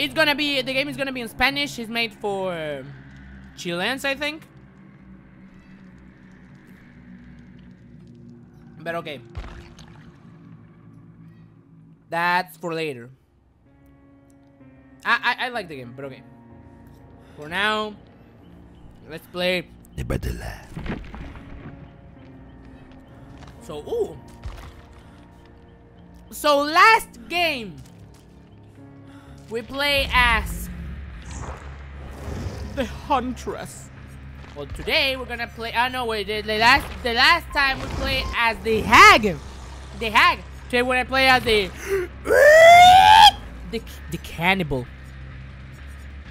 it's gonna be the game is gonna be in Spanish. It's made for uh, Chileans, I think. But okay. That's for later. I, I, I like the game, but okay. For now, let's play the Battle. So, ooh. So last game, we play as the Huntress. Well, today we're gonna play. Ah, I oh, know wait. The, the last the last time we played as the Hag, the Hag. Today we're gonna play as the the the cannibal.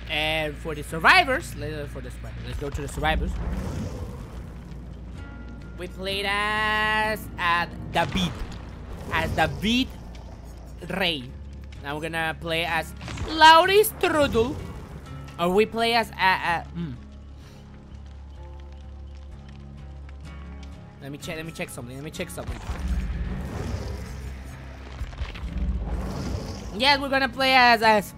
And for the survivors, let's uh, for the survivors, let's go to the survivors. We played as at David, as David Rey. Now we're gonna play as Laurie Strudel, or we play as uh, uh, mm. Let me check. Let me check something. Let me check something. Yes, we're gonna play as as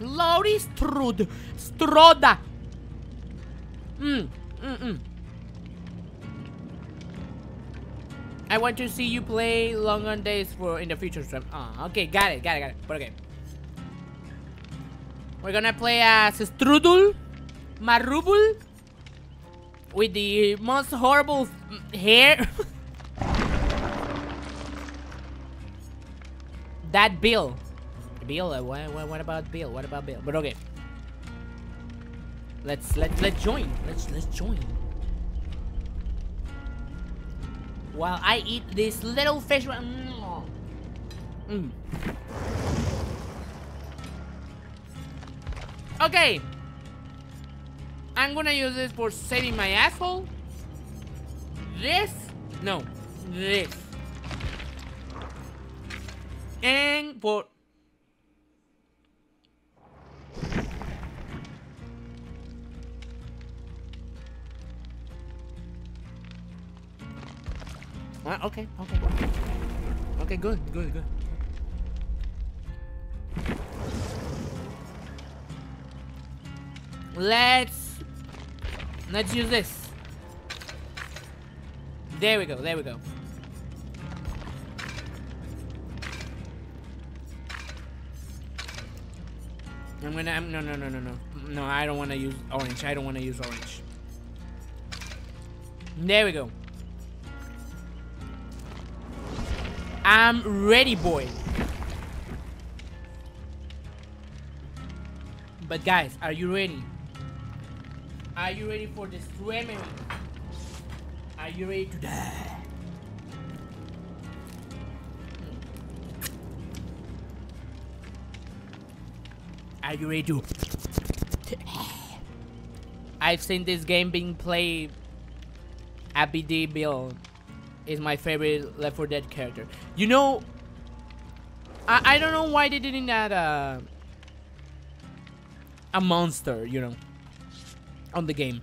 Laurie Strud Stroda. Mm, mm, mm. I want to see you play Long on Days for in the future stream. Oh, okay, got it, got it, got it. But okay. We're gonna play as Strudel Marubul with the most horrible hair. that Bill. Bill, uh, what, what, what about Bill? What about Bill? But okay. Let's let let's join. Let's let's join. While I eat this little fish. Mm. Okay. I'm gonna use this for saving my asshole. This? No. This. And for... Uh, okay, okay. Okay, good, good, good. Let's let's use this. There we go. There we go. I'm gonna. I'm, no, no, no, no, no. No, I don't want to use orange. I don't want to use orange. There we go. I'm ready, boy. But guys, are you ready? Are you ready for the streaming? Are you ready to die? Hmm? Are you ready to... I've seen this game being played. Abby Bill is my favorite Left 4 Dead character. You know, I, I don't know why they didn't add a, a monster, you know on the game.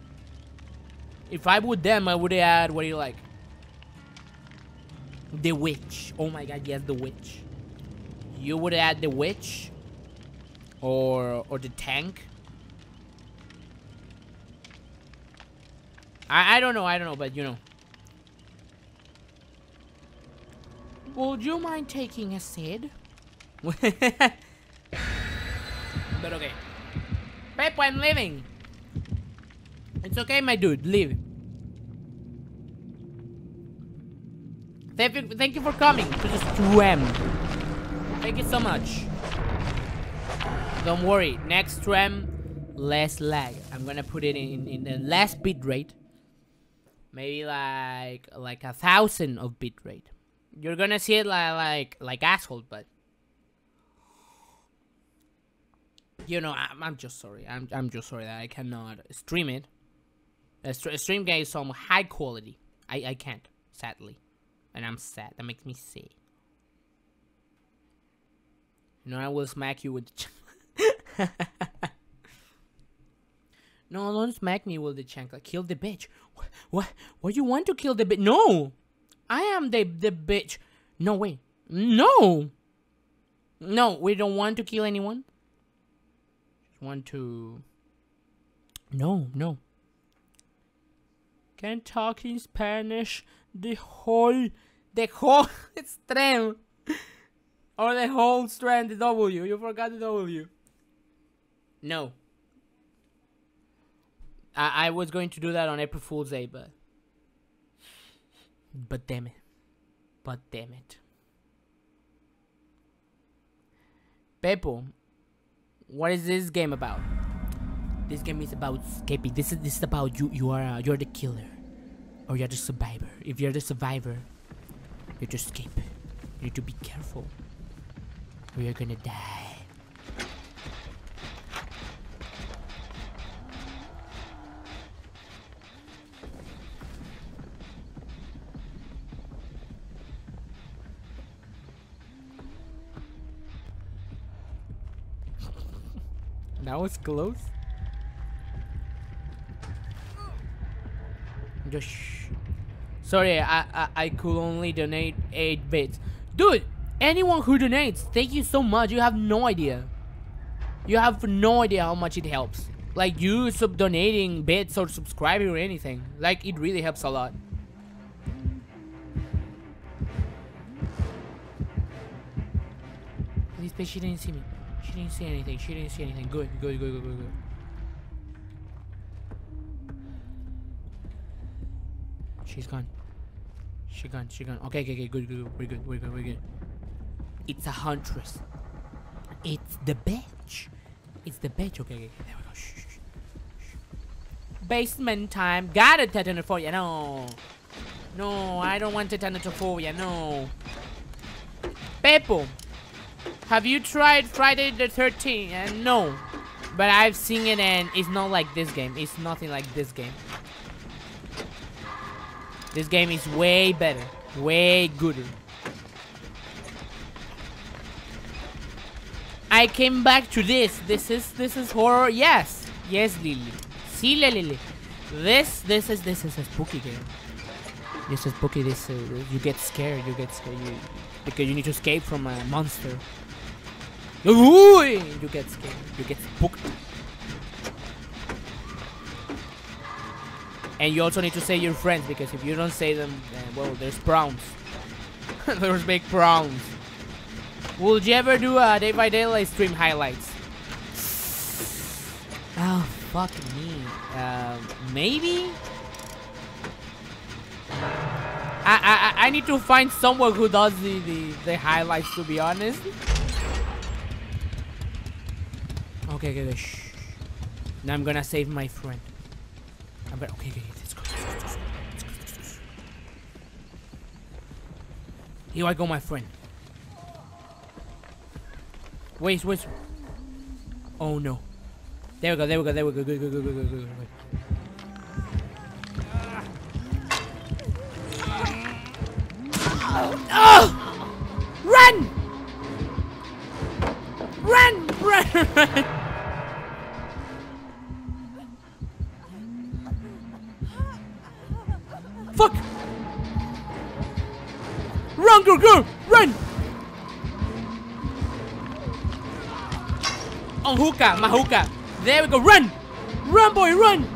If I would them, I would add, what do you like? The Witch. Oh my god, yes, the Witch. You would add the Witch? Or, or the Tank? I, I don't know, I don't know, but you know. Would you mind taking a Sid? but okay. Pepo, I'm leaving. It's okay, my dude. Leave. Thank you, thank you for coming to the stream. Thank you so much. Don't worry. Next stream, less lag. I'm gonna put it in, in the less bit rate. Maybe like like a thousand of bit rate. You're gonna see it like like like asshole, but you know I'm, I'm just sorry. I'm I'm just sorry that I cannot stream it. A, st stream game is some high quality. I, I can't, sadly. And I'm sad. That makes me sad. Know, I will smack you with the No, don't smack me with the chancla. Kill the bitch. What? What? What you want to kill the bitch? No! I am the, the bitch. No, way. No! No, we don't want to kill anyone. Just want to. No, no. Can talk in Spanish the whole, the whole stream, or the whole strand the W. You forgot the W. No. I I was going to do that on April Fool's Day, but but damn it, but damn it. Pepo, what is this game about? This game is about escaping. This is this is about you. You are uh, you're the killer, or you're the survivor. If you're the survivor, you have to escape. You need to be careful, or you're gonna die. That was close. Just. Sorry, I, I I could only donate eight bits. Dude, anyone who donates, thank you so much. You have no idea. You have no idea how much it helps. Like you sub donating bits or subscribing or anything. Like it really helps a lot. Please, she didn't see me. Didn't see anything. She didn't see anything. Good, good, good, good, good, good. She's gone. She gone. She gone. Okay, okay, okay. Good, good, good. We're good. We're good. We're good. It's a huntress. It's the bitch. It's the bitch. Okay, okay. There we go. Shh, shh, shh. Basement time. Got a thanatophobia. No. No, I don't want thanatophobia. No. Pepo. Have you tried Friday the 13th? Uh, no. But I've seen it and it's not like this game. It's nothing like this game. This game is way better. Way gooder. I came back to this. This is this is horror. Yes. Yes, Lily. See, Lily. This this is this is a spooky game. This is spooky. This uh, you get scared. You get scared. You, because you need to escape from a monster. Ooh, you get scared. You get spooked. And you also need to say your friends because if you don't say them, then, well, there's prawns. there's big prawns. Would you ever do a day by day live stream highlights? Oh, fuck me. Uh, maybe? I, I I need to find someone who does the, the, the highlights to be honest. Okay, okay, shh. Now I'm gonna save my friend. I'm gonna, okay, okay, let's go, let's go, let's go, let's go. Here I go, my friend. Wait, wait. Oh no. There we go, there we go, there we go, good, good, good, good, good, good, good. Oh! Run! Run! Run! Girl! Run! On hookah, my hookah. There we go, run! Run, boy, run!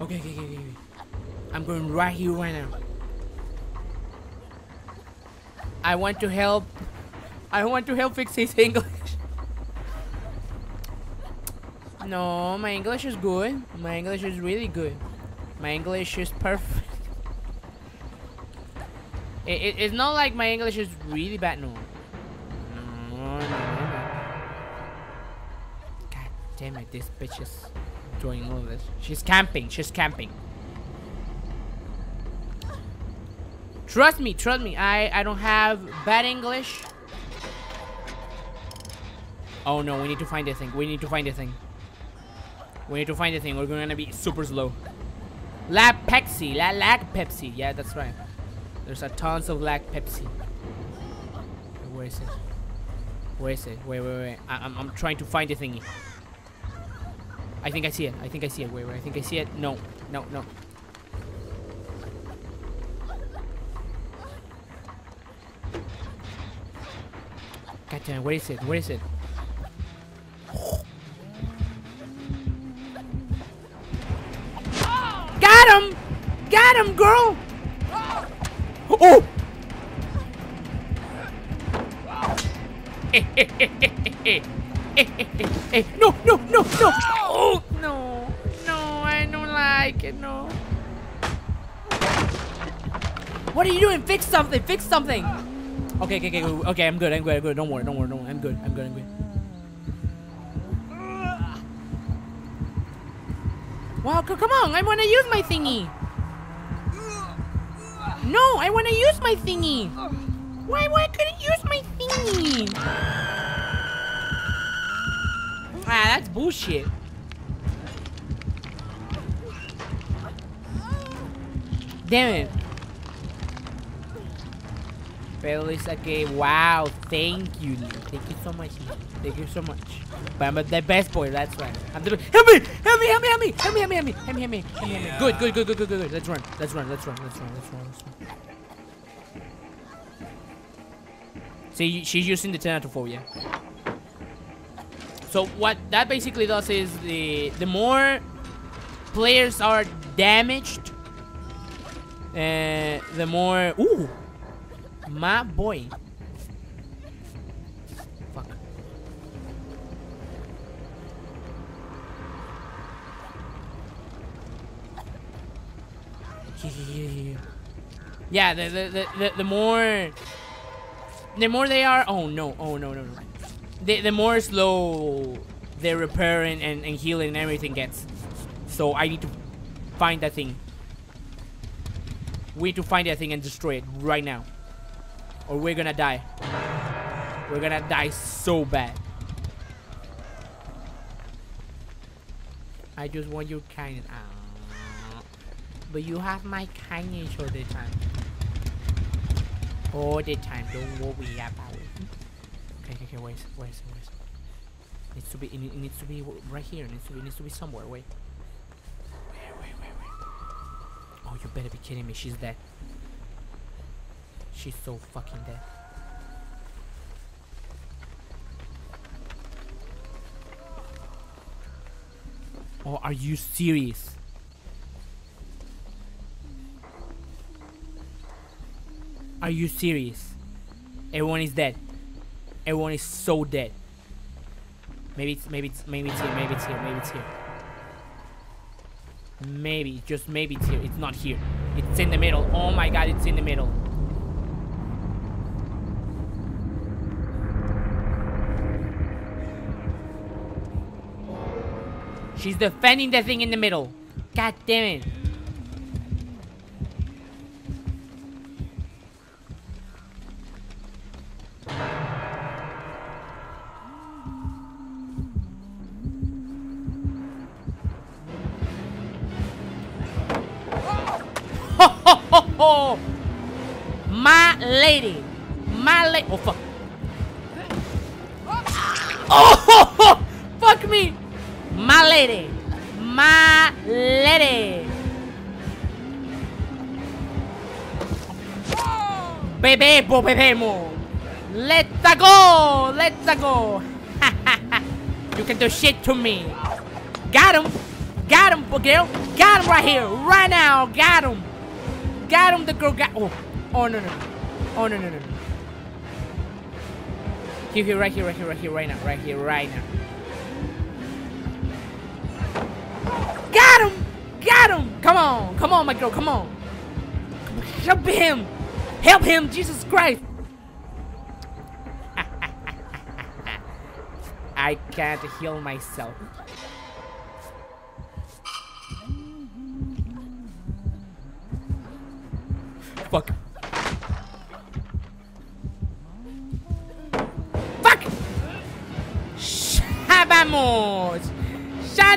Okay, okay, okay. okay. I'm going right here, right now. I want to help. I want to help fix his English. No, my English is good. My English is really good. My English is perfect. It, it, it's not like my English is really bad. No. God damn it, this bitch is doing all this. She's camping. She's camping. Trust me, trust me. I I don't have bad English. Oh no, we need to find the thing. We need to find the thing. We need to find the thing. We're gonna be super slow. Lag Pepsi. La lag Pepsi. Yeah, that's right. There's a tons of lag Pepsi. Where is it? Where is it? Wait, wait, wait. I I'm, I'm trying to find the thingy. I think I see it. I think I see it. Wait, wait. I think I see it. No. No, no. God damn, where is it? Where is it? Oh! no, no, no, no! Oh, no, no, I don't like it, no. What are you doing? Fix something, fix something! Okay, okay, okay, okay, I'm good, I'm good, I'm good. Don't worry, don't worry, don't worry. I'm good, I'm good, I'm good. Wow, come on, I wanna use my thingy! No, I wanna use my thingy! Why, why couldn't use my thingy? Ah, that's bullshit. Damn it. Felix, okay, wow, thank you. Thank you so much. Thank you so much. But I'm the best boy, that's right. I'm the Help me! Help me, help me, help me! Help me, help me, help me, help me, help me, help me, help me. Good, good, good, good, good, good, good. Let's run. Let's run, let's run, let's run, let's run, let's run. See, she's using the thanatophobia. So what that basically does is the the more players are damaged, uh, the more ooh, my boy. Fuck. Yeah, the the, the, the, more the more they are oh no oh no no no. The, the more slow their repairing and, and healing and everything gets. So I need to find that thing. We need to find that thing and destroy it right now or we're gonna die we're gonna die so bad I just want your kindness Ah. but you have my kindness all the time all the time. Don't worry about it. Okay, okay, okay. Wait, wait, wait. It needs to be. It, needs to be right here. It needs to be. It needs to be somewhere. Wait. Wait, wait, wait, wait. Oh, you better be kidding me. She's dead. She's so fucking dead. Oh, are you serious? Are you serious? Everyone is dead. Everyone is so dead. Maybe it's maybe it's maybe it's here, maybe it's here, maybe it's here. Maybe, just maybe it's here. It's not here. It's in the middle. Oh my god, it's in the middle. She's defending the thing in the middle. God damn it. ho ho ho ho! My lady, my lady. Oh fuck! Let's go. you can do shit to me. Got him. Got him, girl. Got him right here, right now. Got him. Got him, the girl got. Oh, oh no, no. Oh, no, no, no. no. Here, here, right here, right here, right here, right now. Right here, right now. Got him! Got him! Come on, come on, my girl, come on. Help him! Help him, Jesus Christ! I can't heal myself. Fuck. Fuck! ¡Ya vamos! ¡Ya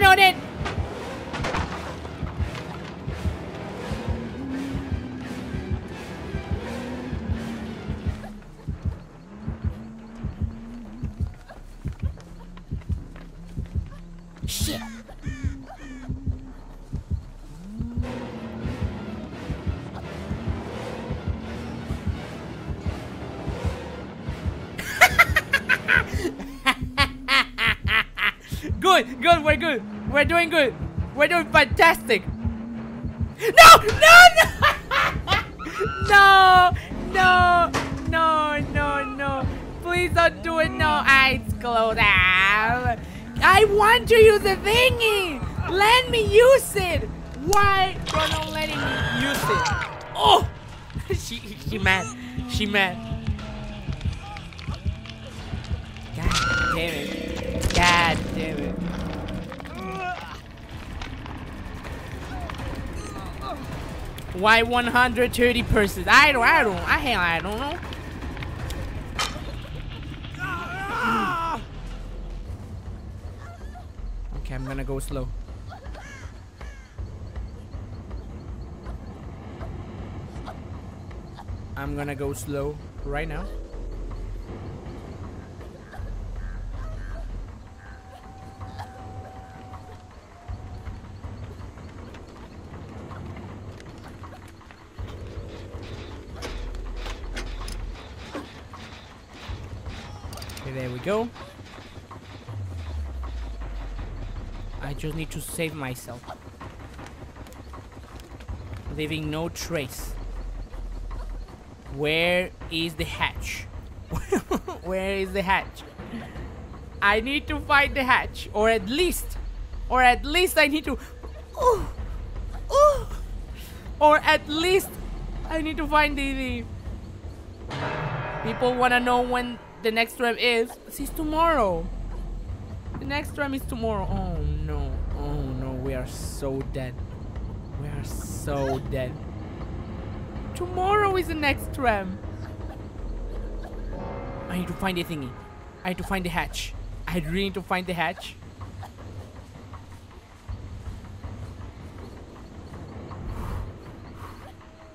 We're doing good. We're doing fantastic. No, no, no! no, no, no, no, no. Please don't do it. No, eyes closed. Ah. I want to use the thingy. Let me use it. Why you're not letting me use it? Oh, she she mad. She mad. God damn it. God damn it. Why 130 persons? I don't, I don't, I hell, I don't know. Hmm. Okay, I'm gonna go slow. I'm gonna go slow right now. Go. I just need to save myself. Leaving no trace. Where is the hatch? Where is the hatch? I need to find the hatch. Or at least, or at least I need to... Ooh, ooh, or at least I need to find the... the people want to know when the next rem is. It's tomorrow. The next rem is tomorrow. Oh no. Oh no. We are so dead. We are so dead. Tomorrow is the next tram. I need to find the thingy. I need to find the hatch. I really need to find the hatch.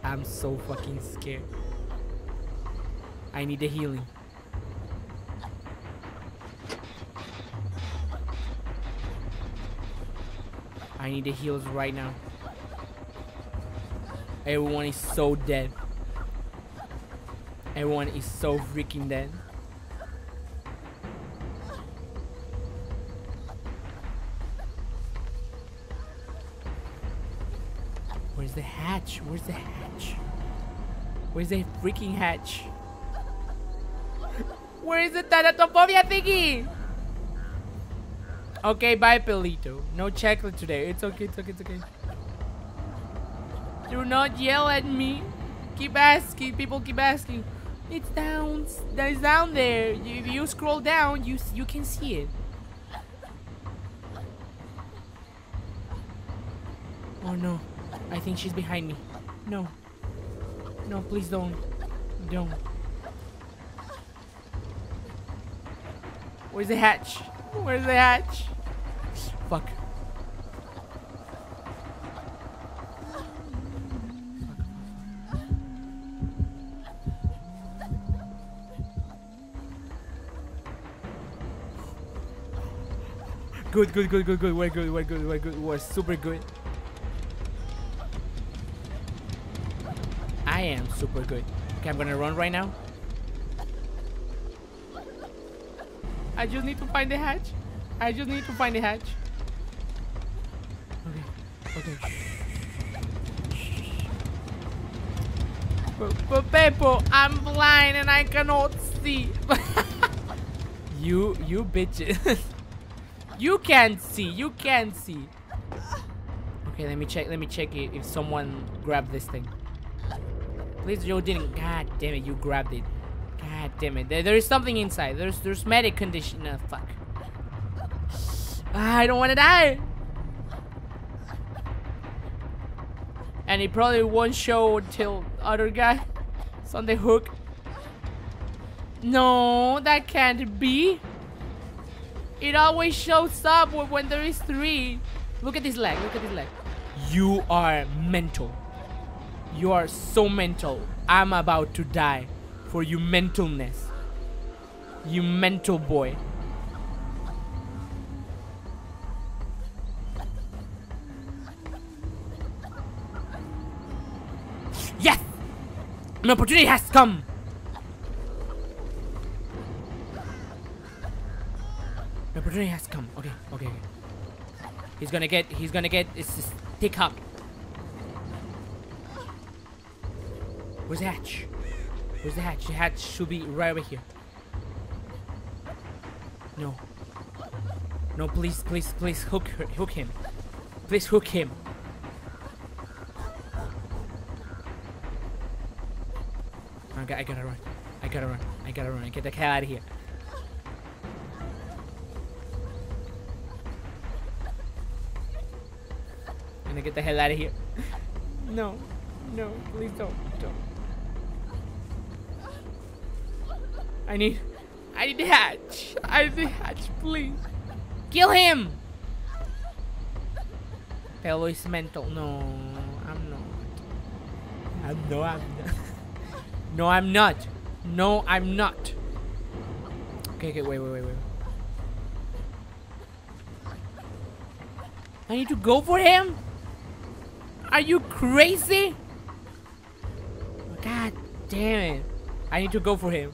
I'm so fucking scared. I need the healing. I need the heals right now. Everyone is so dead. Everyone is so freaking dead. Where's the hatch? Where's the hatch? Where's the freaking hatch? Where is the thanatophobia thingy? Okay, bye, Pelito. No chocolate today. It's okay, it's okay, it's okay. Do not yell at me. Keep asking. People keep asking. It's down. It's down there. If you scroll down, you you can see it. Oh no. I think she's behind me. No. No, please don't. Don't. Where's the hatch? Where's the hatch? Fuck. Good, good, good, good, good. We're good, we're good, we're good. We're super good. I am super good. Okay, I'm gonna run right now. I just need to find the hatch. I just need to find the hatch. But, Pepo, I'm blind and I cannot see. you, you bitches. You can't see. You can't see. Okay, let me check. Let me check it if someone grabbed this thing. Please, you didn't. God damn it, you grabbed it. God damn it. There, there is something inside. There's there's medic condition. Uh, fuck. Ah, I don't want to die. And it probably won't show until other guy is on the hook. No, that can't be. It always shows up when there is three. Look at this leg. Look at this leg. You are mental. You are so mental. I'm about to die for you mentalness. You mental boy. Yes! An opportunity has come! My opportunity has come. Okay, okay, okay. He's gonna get, he's gonna get his stick up. Where's the hatch? Where's the hatch? The hatch should be right over here. No. No, please, please, please hook her, hook him. Please hook him. I, got, I gotta run. I gotta run. I gotta run. Get the hell out of here. I'm gonna get the hell out of here. No, no, please don't, don't. I need, I need the hatch. I need the hatch, please. Kill him! Fellow is mental. No, I'm not. I'm no, I'm not. No, I'm not. No, I'm not. Okay, okay, wait, wait, wait, wait. I need to go for him? Are you crazy? God damn it. I need to go for him.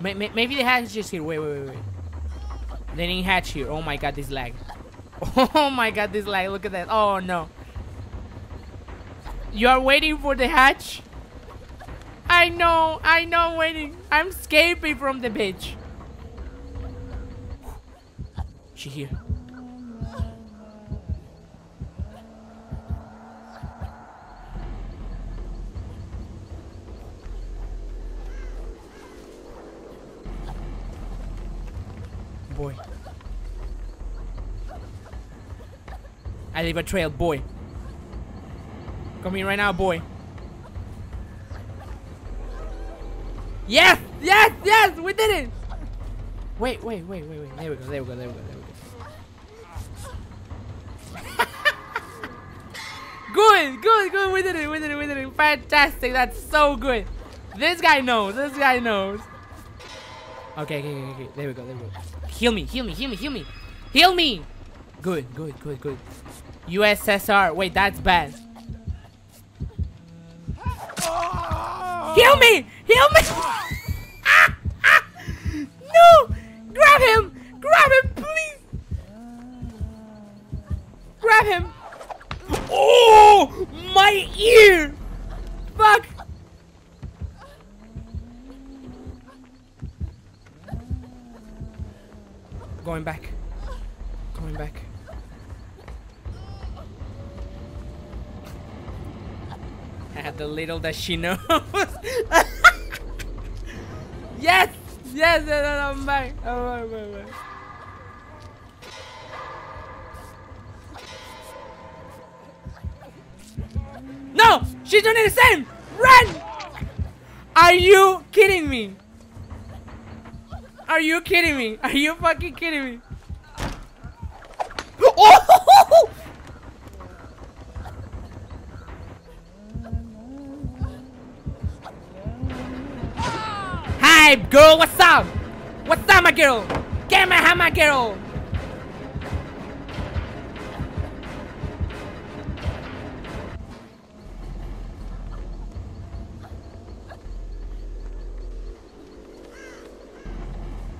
Maybe the hatch is just here. Wait, wait, wait, wait. They didn't hatch here. Oh my god, this lag. Oh my god, this lag. Look at that. Oh no. You are waiting for the hatch? I know. I know waiting. I'm escaping from the bitch. She here. Boy. I leave a trail, boy. Come here right now, boy. Yes! Yes! Yes! We did it! Wait, wait, wait, wait, wait. There we go, there we go, there we go, there we go. good, good, good. We did it, we did it, we did it. Fantastic. That's so good. This guy knows. This guy knows. Okay, okay, okay, okay. There we go, there we go. Heal me, heal me, heal me, heal me. Heal me! Good, good, good, good. USSR. Wait, that's bad. Heal me! Heal me! No! Grab him! Grab him, please! Grab him! Oh! My ear! Fuck! Going back. Going back. The little that she knows. yes! Yes! No, no, back. I'm back, I'm back, I'm back. No! She's doing the same! Run! Are you kidding me? Are you kidding me? Are you fucking kidding me? Oh! Hi, girl, what's up? What's up, my girl? Get my hammer, girl!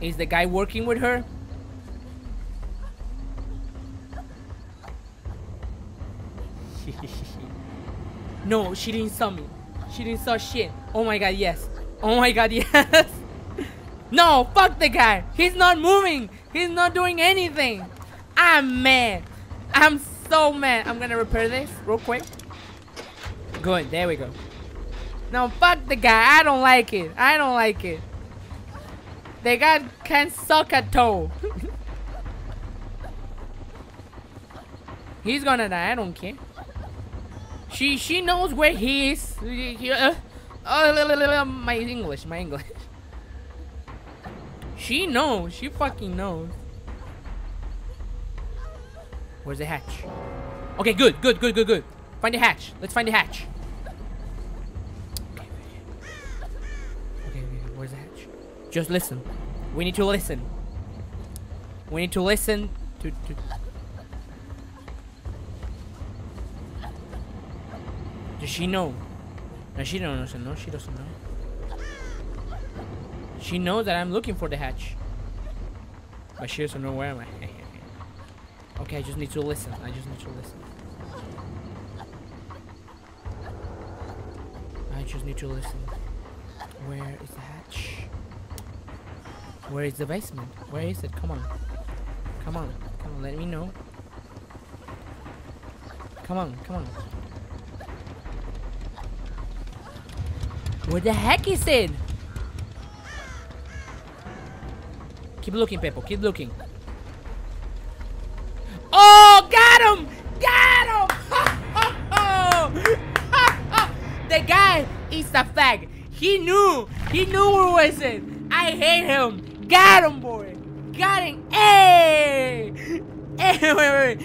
Is the guy working with her? no, she didn't saw me. She didn't saw shit. Oh my god, yes. Oh my god, yes. No, fuck the guy. He's not moving. He's not doing anything. I'm mad. I'm so mad. I'm gonna repair this real quick. Good, there we go. No, fuck the guy. I don't like it. I don't like it. The guy can suck a toe. He's gonna die. I don't care. She she knows where he is. Uh, Oh, my English, my English. She knows. She fucking knows. Where's the hatch? Okay, good, good, good, good, good. Find the hatch. Let's find the hatch. Okay, okay. Where's the hatch? Just listen. We need to listen. We need to listen to... to Does she know? No, she doesn't know. She doesn't know. She knows that I'm looking for the hatch. My shoes are nowhere. My okay, I just need to listen. I just need to listen. I just need to listen. Where is the hatch? Where is the basement? Where is it? Come on. Come on. Come on, let me know. Come on, come on. Where the heck is it? Keep looking, Peppo. Keep looking. Oh, got him! Got him! the guy is a fag. He knew. He knew where was it. I hate him. Got him, boy. Got him. Hey! Hey, wait, wait, wait.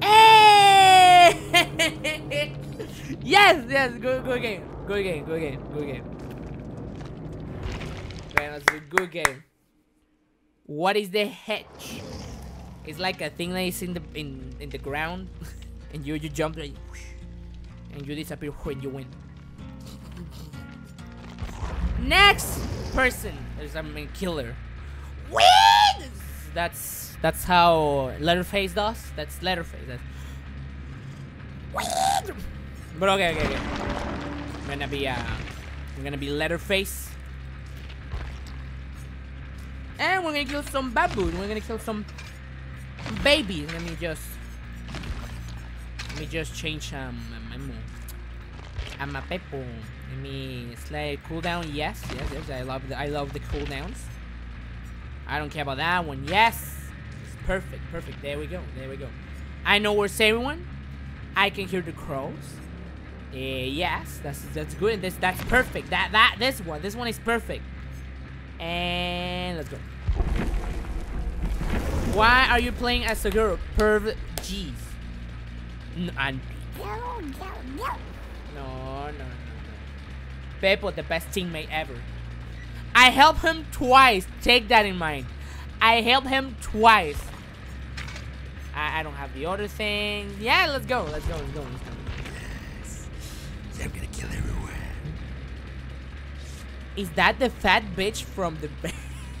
Hey! yes, yes. Good, good game. Good game. Good game. Good game. Man, that's a good game. What is the hedge? It's like a thing that is in the in in the ground, and you you jump and you disappear when you win. Next person is a main killer. Win! That's that's how Leatherface does. That's Leatherface. That's But okay, okay, okay. I'm gonna be uh, I'm gonna be Leatherface. And we're gonna kill some baboon. We're gonna kill some babies. Let me just let me just change um memo. I'm a peppo. Let me slay cooldown. Yes, yes, yes. I love the I love the cooldowns. I don't care about that one. Yes. It's perfect, perfect. There we go. There we go. I know where's everyone. I can hear the crows. Uh, yes, that's that's good. This that's perfect. That that this one, this one is perfect. And let's go. Why are you playing as a girl? Perv G's. N and no, no, no, no. Peppo, the best teammate ever. I helped him twice. Take that in mind. I helped him twice. I, I don't have the other thing. Yeah, let's go. Let's go. Let's go. Let's go. I'm gonna kill everyone. Is that the fat bitch from the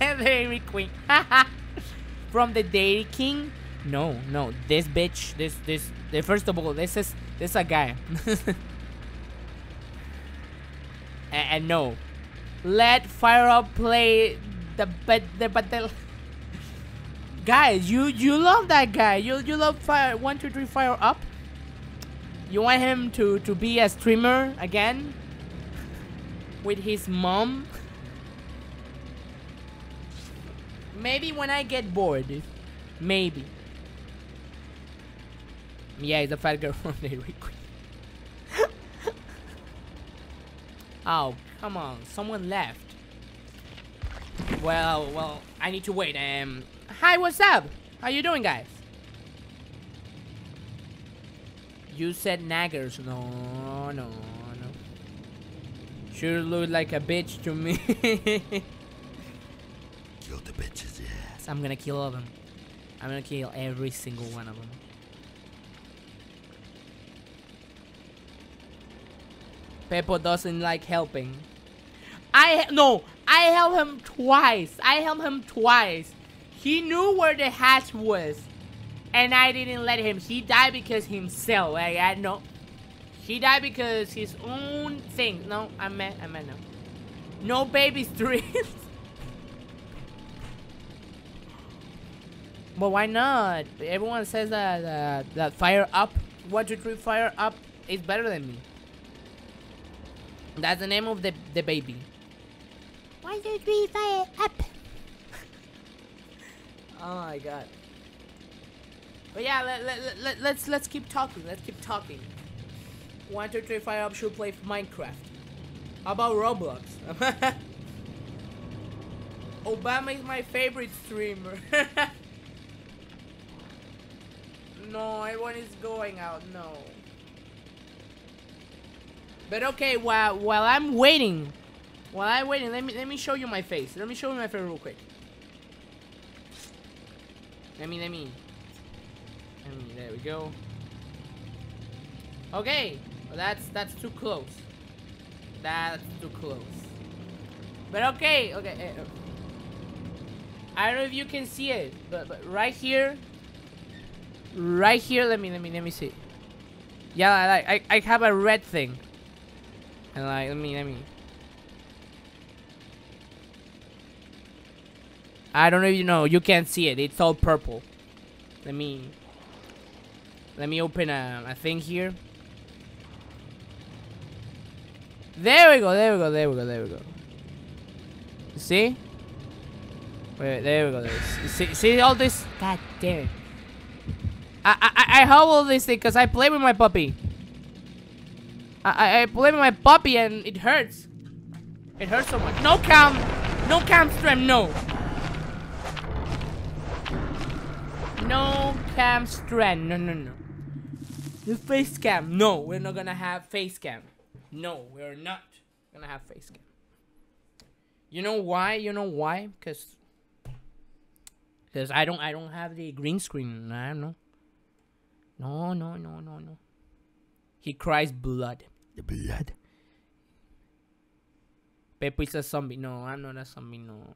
Dairy Queen? from the Dairy King? No, no. This bitch, this, this, the, first of all, this is, this is a guy. and, and no. Let Fire Up play the, but, the, but the, guys, you, you love that guy. You, you love Fire, one, two, three, Fire Up? You want him to, to be a streamer again? With his mom. Maybe when I get bored. Maybe. Yeah, he's a fat girl from Dairy Queen. oh, come on. Someone left. Well, well, I need to wait. Um, hi, what's up? How you doing, guys? You said naggers. No, no, no. Sure look like a bitch to me. Kill the bitches, yes. I'm gonna kill all of them. I'm gonna kill every single one of them. Peppo doesn't like helping. I no, I helped him twice. I helped him twice. He knew where the hatch was, and I didn't let him. He died because himself. I had no. He died because his own thing. No, I meant, I meant no. No baby dreams. but why not? Everyone says that uh, that fire up, one two three fire up is better than me. That's the name of the the baby. One two three fire up. oh my god. But yeah, let, let, let, let's let's keep talking. Let's keep talking. One, two, three, fire up should play Minecraft. How about Roblox? Obama is my favorite streamer. no, everyone is going out. No. But okay, while while I'm waiting, while I'm waiting, let me let me show you my face. Let me show you my face real quick. Let me let me. Let me. There we go. Okay. That's that's too close. That's too close. But okay, okay. Uh, I don't know if you can see it, but, but right here, right here. Let me let me let me see. Yeah, I I I have a red thing. And like, let me let me. I don't know if you know. You can't see it. It's all purple. Let me. Let me open a, a thing here. There we go. There we go. There we go. There we go. See? Wait, there we go. See, see all this? God damn it. I, I, I have all this thing because I play with my puppy. I, I, I play with my puppy and it hurts. It hurts so much. No cam. No cam stream. No. No cam strand. No, no, no. The face cam. No, we're not gonna have face cam. No, we're not gonna have face cam. You know why? You know why? Because because I don't I don't have the green screen. I don't know. No, no, no, no, no. He cries blood. The blood. Pepe is a zombie. No, I'm not a zombie. No.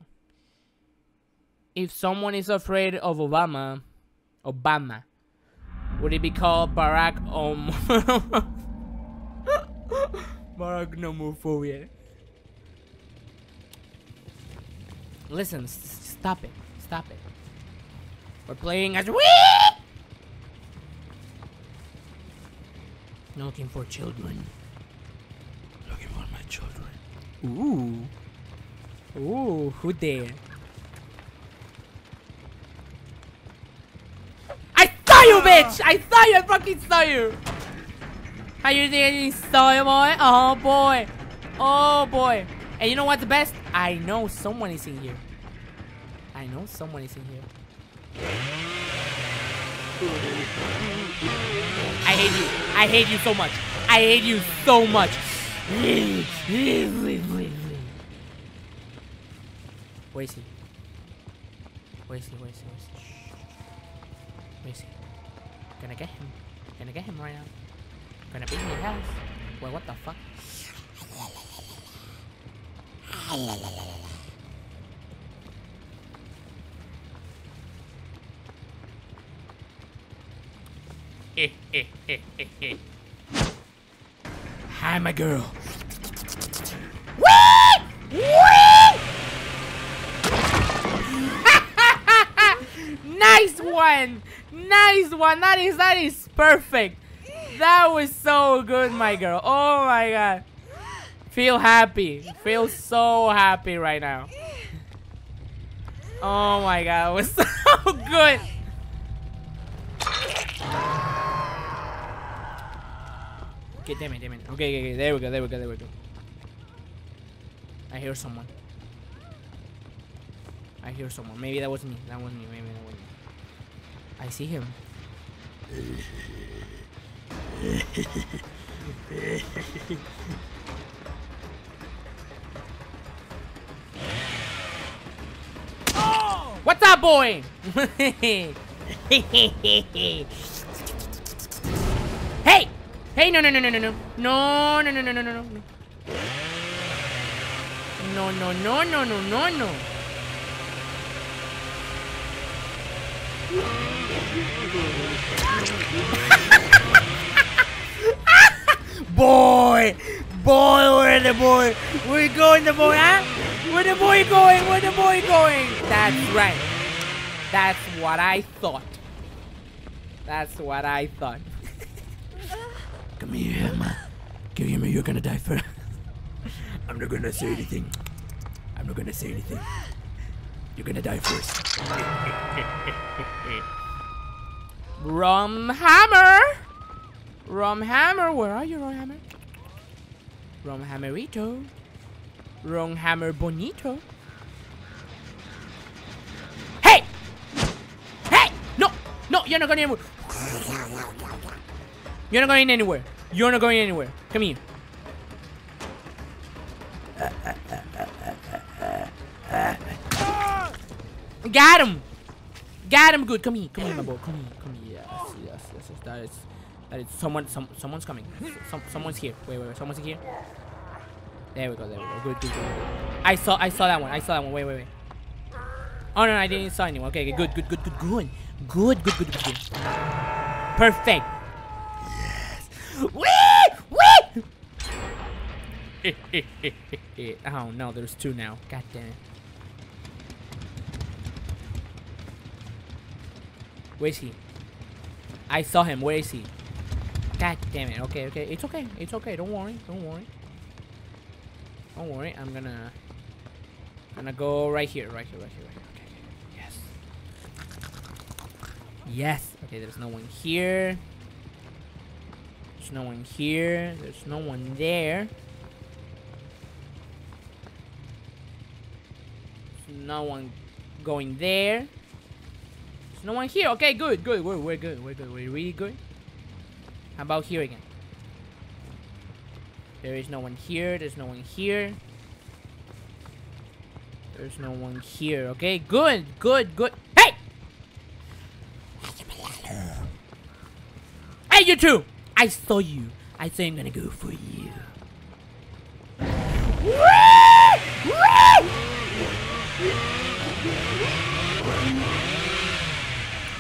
If someone is afraid of Obama, Obama, would it be called Barack Om? Barack nomophobia. Listen, s- stop it. Stop it. We're playing as we. Looking for children. Looking for my children. Ooh. Ooh, who there? I saw you, ah. bitch! I saw you! I fucking saw you! How you doing, you, boy? Oh, boy. Oh, boy. And you know what's the best? I know someone is in here. I know someone is in here. I hate you. I hate you so much. I hate you so much. Where is he? Where is he? Where is he? Where is he? Where is he? Gonna get him. Gonna get him right now. Gonna be in his house. Wait, what the fuck? Eh, eh, eh. Hi, my girl. nice one nice one that is that is perfect that was so good my girl oh my god feel happy feel so happy right now oh my god it was so good okay damn it damn it okay, okay, okay there we go there we go there we go I hear someone I hear someone. Maybe that was me. That was me. Maybe that was me. I see him. What's up, boy? hey! Hey, no, no, no, no, no, no. No, no, no, no, no, no, no. No, no, no, no, no, no, no. Boy! Boy, where the boy? Where you going, the boy, huh? Where the boy going? Where the boy going? That's right. That's what I thought. That's what I thought. Come here, Emma. Come here, you're gonna die first. I'm not gonna say anything. I'm not gonna say anything. You're gonna die first. Rum Hammer! Rum Hammer, where are you, Rum Hammer? Rum Hammerito. Rum Hammer Bonito. Hey! Hey! No! No, you're not going anywhere. You're not going anywhere. You're not going anywhere. Come here. Got him! Got him good. Come here. Come here, my boy. Come here. That is someone some someone's coming. Some someone's here. Wait, wait, wait. Someone's here. There we go, there we go. Good, good, good. good. I saw I saw that one. I saw that one. Wait, wait, wait. Oh no, I didn't saw anyone. Okay, good, good, good, good, good, good, good, good, good, good. Perfect. Yes. Wee, wee. oh no, there's two now. God damn it. Where is he? I saw him. Where is he? God damn it. Okay, okay. It's okay. It's okay. Don't worry. Don't worry. Don't worry. I'm gonna... I'm gonna go right here. Right here. Right here. Right here. Okay. okay. Yes. Yes. Okay, there's no one here. There's no one here. There's no one there. There's no one going there. There's no one here. Okay, good, good. We're, we're good. We're good. We're really good. How about here again? There is no one here. There's no one here. There's no one here. Okay, good, good, good. Hey! Hey, you two! I saw you. I say I'm gonna go for you.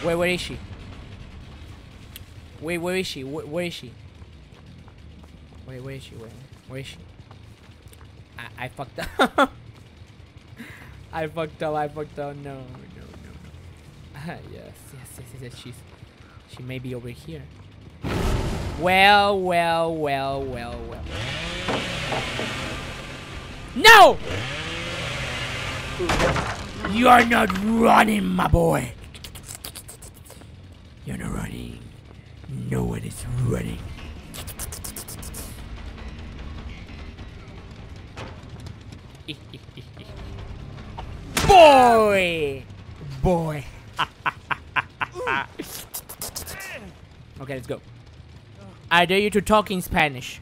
Wait, where is she? Wait, where is she? Where, where is she? Wait, where is she? Where, where is she? I, I fucked up. I fucked up. I fucked up. No, no, no, yes, yes, yes, yes. She's, she may be over here. Well, well, well, well, well. No! You are not running, my boy. You're not running. No one is running. Boy! Boy. okay, let's go. I dare you to talk in Spanish.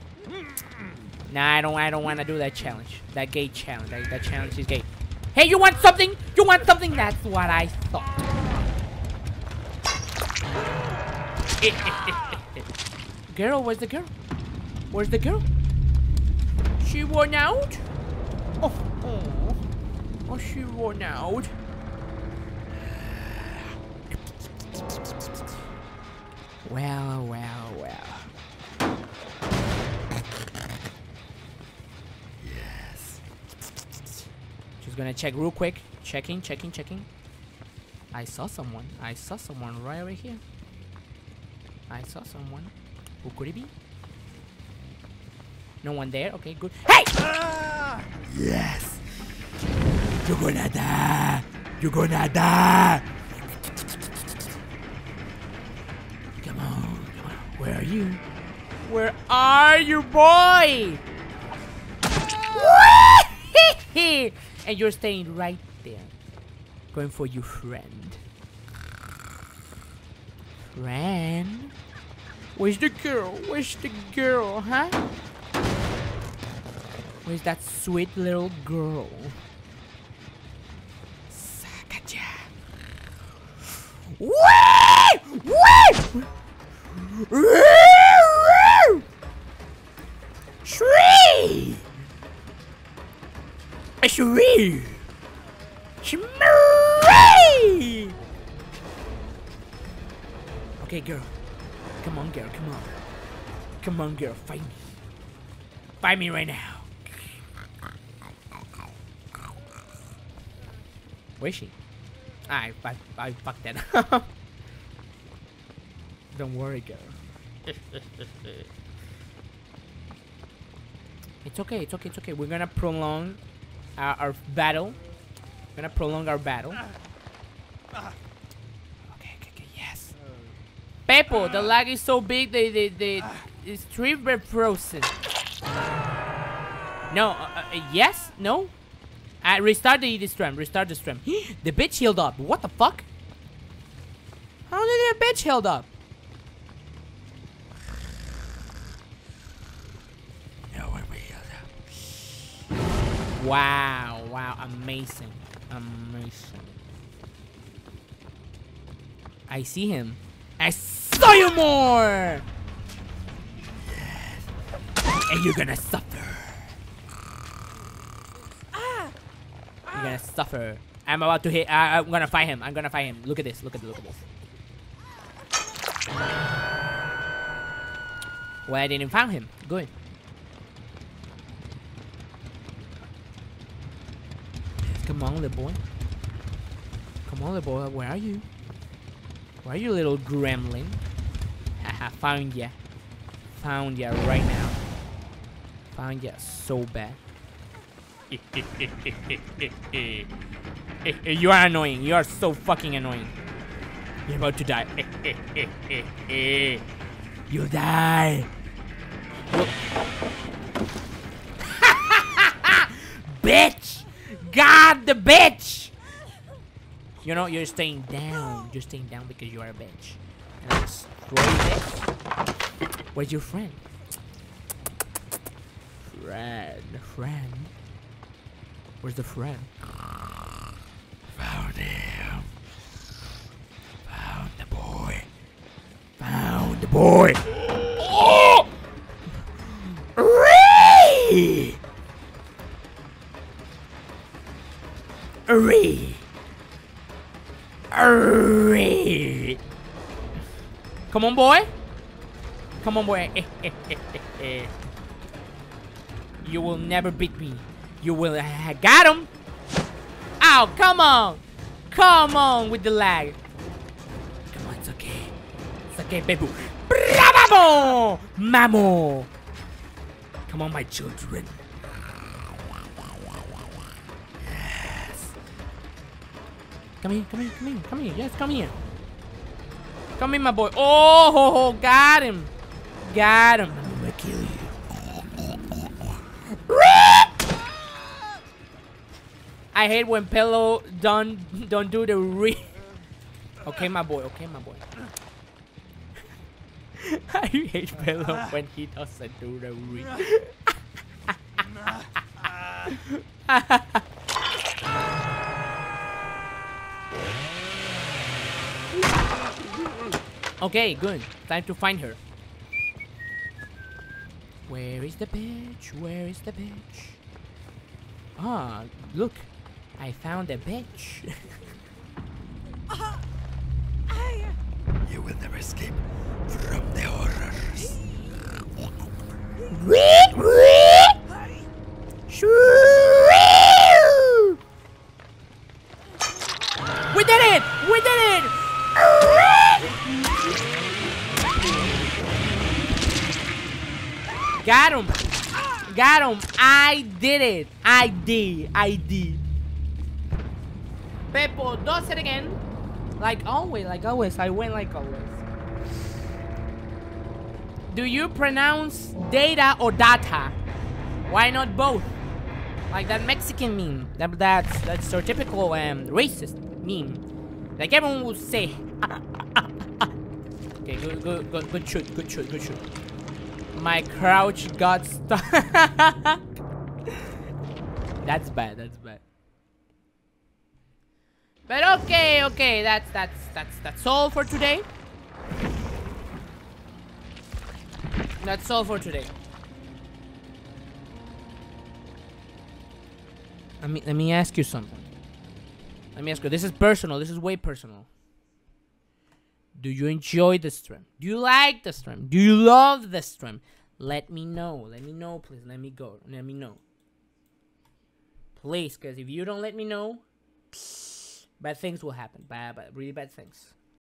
Nah, I don't I don't wanna do that challenge. That gay challenge. That, that challenge is gay. Hey, you want something? You want something? That's what I thought. girl, where's the girl? Where's the girl? She worn out? Oh, oh, oh, she worn out. Well, well, well. Yes. Just gonna check real quick. Checking, checking, checking. I saw someone. I saw someone right over here. I saw someone. Who could it be? No one there? Okay, good. Hey! Yes. You're gonna die. You're gonna die. Come on, come on. Where are you? Where are you, boy? and you're staying right there. Going for your friend. Friend? Where's the girl? Where's the girl, huh? Where's that sweet little girl? Sakaja. Wee! Wee! Shri! Shri! Shri! Okay, girl. Come on, girl. Come on. Come on, girl. Fight me. Fight me right now. Where is she? I, I, I fucked that up. Don't worry, girl. it's okay, it's okay, it's okay. We're gonna prolong our, our battle. We're gonna prolong our battle. Ah. Ah. Okay, okay, okay, yes. Pepo, the lag is so big, they, they, they, it's three frozen. No, uh, uh, yes, no. Uh, restart the, the stream, restart the stream. the bitch healed up. What the fuck? How did the bitch healed up? No one will. Wow, wow, amazing, amazing. I see him. I saw you more! And you're gonna suffer. You're gonna suffer I'm about to hit. I, I'm gonna fight him. I'm gonna fight him. Look at this. Look at this. Look at this. Well, I didn't find him. Good. Come on, little boy. Come on, little boy. Where are you? Where are you, little gremlin? Haha, found ya. Found ya right now. Found ya so bad. you are annoying. You are so fucking annoying. You're about to die. You'll die. bitch! God, the bitch! You know, you're staying down. You're staying down because you are a bitch. And destroy this. Where's your friend? Friend, friend. Where's the friend? Found him. Found the boy. Found the boy. Oh! Ray! Ray! Ray! Come on, boy. Come on, boy. Eh, eh, eh, you will never beat me. You will. Got him. Ow, come on. Come on with the lag. Come on, it's okay. It's okay, baby. Bravo! Mamo. Come on, my children. Come here, come here, come here, come here. Yes, come here. Come here, my boy. Oh, got him. Got him. I'm gonna kill you. I hate when Pillow don't don't do the re. Okay, my boy. Okay, my boy. I hate Pillow when he doesn't do the re. okay, good. Time to find her. Where is the bitch? Where is the bitch? Ah, look. I found a bitch. You will never escape from the horrors. we Got him! Got him! I did it! I did! I did! Beppo does it again! Like always, like always. I win like always. Do you pronounce data or data? Why not both? Like that Mexican meme. That, that's that's so typical um, racist meme. Like everyone will say. Ah, ah, ah, okay, good, good, good, good shoot, good shoot, good shoot. My crouch got stuck. that's bad. That's bad. But okay, okay, that's that's that's that's all for today. That's all for today. Let me let me ask you something. Let me ask you. This is personal. This is way personal. Do you enjoy the stream? Do you like the stream? Do you love the stream? Let me know. Let me know, please. Let me go. Let me know. Please, because if you don't let me know, bad things will happen. Bad, bad, really bad things.